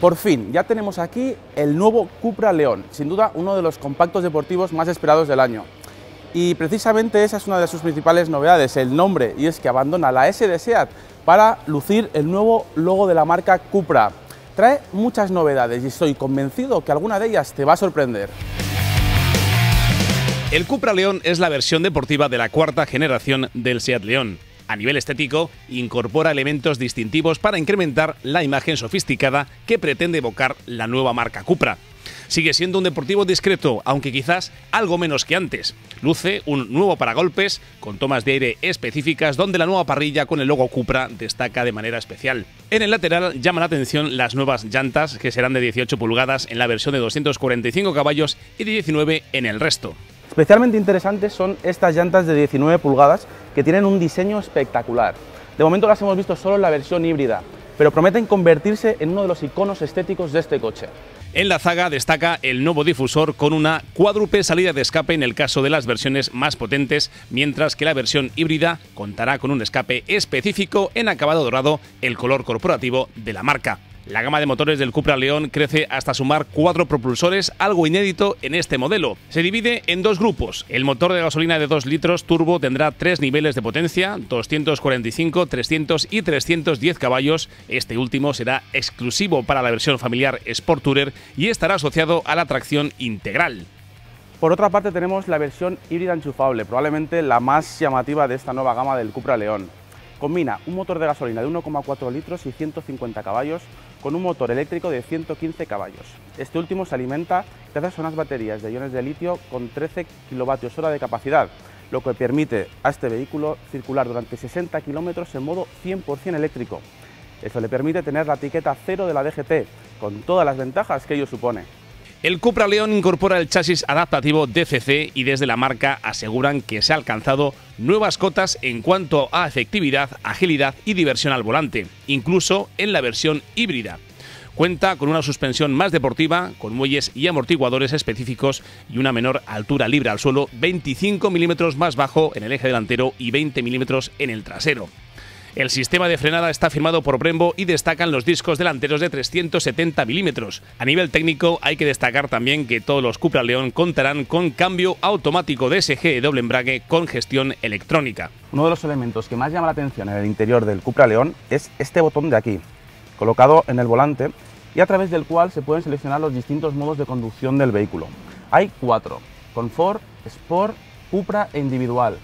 Por fin, ya tenemos aquí el nuevo Cupra León, sin duda uno de los compactos deportivos más esperados del año. Y precisamente esa es una de sus principales novedades, el nombre, y es que abandona la S de SEAT para lucir el nuevo logo de la marca Cupra. Trae muchas novedades y estoy convencido que alguna de ellas te va a sorprender. El Cupra León es la versión deportiva de la cuarta generación del Seat León. A nivel estético, incorpora elementos distintivos para incrementar la imagen sofisticada que pretende evocar la nueva marca Cupra. Sigue siendo un deportivo discreto, aunque quizás algo menos que antes. Luce un nuevo paragolpes con tomas de aire específicas donde la nueva parrilla con el logo Cupra destaca de manera especial. En el lateral llama la atención las nuevas llantas que serán de 18 pulgadas en la versión de 245 caballos y de 19 en el resto. Especialmente interesantes son estas llantas de 19 pulgadas que tienen un diseño espectacular. De momento las hemos visto solo en la versión híbrida, pero prometen convertirse en uno de los iconos estéticos de este coche. En la zaga destaca el nuevo difusor con una cuádruple salida de escape en el caso de las versiones más potentes, mientras que la versión híbrida contará con un escape específico en acabado dorado, el color corporativo de la marca. La gama de motores del Cupra León crece hasta sumar cuatro propulsores, algo inédito en este modelo. Se divide en dos grupos. El motor de gasolina de 2 litros turbo tendrá tres niveles de potencia, 245, 300 y 310 caballos. Este último será exclusivo para la versión familiar Sport Tourer y estará asociado a la tracción integral. Por otra parte tenemos la versión híbrida enchufable, probablemente la más llamativa de esta nueva gama del Cupra León. Combina un motor de gasolina de 1,4 litros y 150 caballos con un motor eléctrico de 115 caballos. Este último se alimenta gracias a unas baterías de iones de litio con 13 kWh de capacidad, lo que permite a este vehículo circular durante 60 kilómetros en modo 100% eléctrico. Eso le permite tener la etiqueta cero de la DGT, con todas las ventajas que ello supone. El Cupra León incorpora el chasis adaptativo DCC y desde la marca aseguran que se ha alcanzado nuevas cotas en cuanto a efectividad, agilidad y diversión al volante, incluso en la versión híbrida. Cuenta con una suspensión más deportiva, con muelles y amortiguadores específicos y una menor altura libre al suelo, 25 milímetros más bajo en el eje delantero y 20 milímetros en el trasero. El sistema de frenada está firmado por Brembo y destacan los discos delanteros de 370 milímetros. A nivel técnico hay que destacar también que todos los Cupra León contarán con cambio automático DSG de doble embrague con gestión electrónica. Uno de los elementos que más llama la atención en el interior del Cupra León es este botón de aquí, colocado en el volante y a través del cual se pueden seleccionar los distintos modos de conducción del vehículo. Hay cuatro, Confort, Sport, Cupra e Individual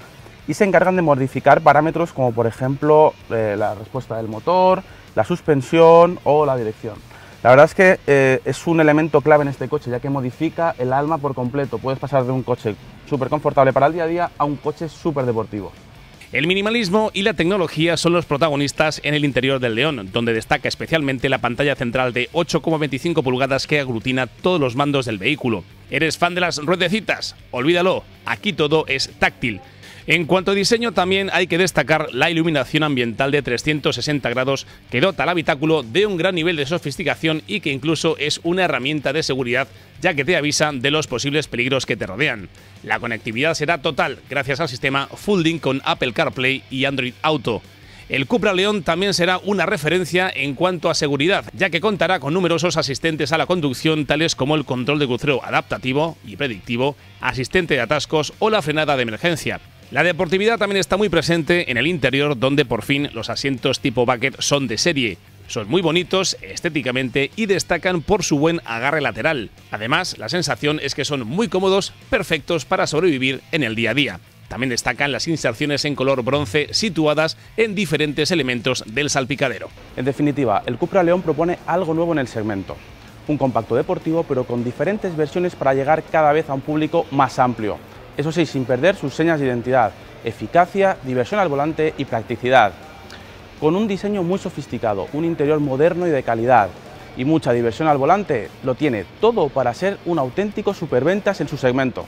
y se encargan de modificar parámetros como por ejemplo eh, la respuesta del motor, la suspensión o la dirección. La verdad es que eh, es un elemento clave en este coche ya que modifica el alma por completo. Puedes pasar de un coche súper confortable para el día a día a un coche súper deportivo. El minimalismo y la tecnología son los protagonistas en el interior del León, donde destaca especialmente la pantalla central de 8,25 pulgadas que aglutina todos los mandos del vehículo. ¿Eres fan de las ruedecitas? Olvídalo, aquí todo es táctil. En cuanto a diseño, también hay que destacar la iluminación ambiental de 360 grados que dota al habitáculo de un gran nivel de sofisticación y que incluso es una herramienta de seguridad ya que te avisa de los posibles peligros que te rodean. La conectividad será total gracias al sistema Folding con Apple CarPlay y Android Auto. El Cupra León también será una referencia en cuanto a seguridad, ya que contará con numerosos asistentes a la conducción tales como el control de crucero adaptativo y predictivo, asistente de atascos o la frenada de emergencia. La deportividad también está muy presente en el interior donde por fin los asientos tipo bucket son de serie. Son muy bonitos estéticamente y destacan por su buen agarre lateral. Además, la sensación es que son muy cómodos, perfectos para sobrevivir en el día a día. También destacan las inserciones en color bronce situadas en diferentes elementos del salpicadero. En definitiva, el Cupra León propone algo nuevo en el segmento. Un compacto deportivo pero con diferentes versiones para llegar cada vez a un público más amplio eso sí, sin perder sus señas de identidad, eficacia, diversión al volante y practicidad. Con un diseño muy sofisticado, un interior moderno y de calidad y mucha diversión al volante, lo tiene todo para ser un auténtico superventas en su segmento.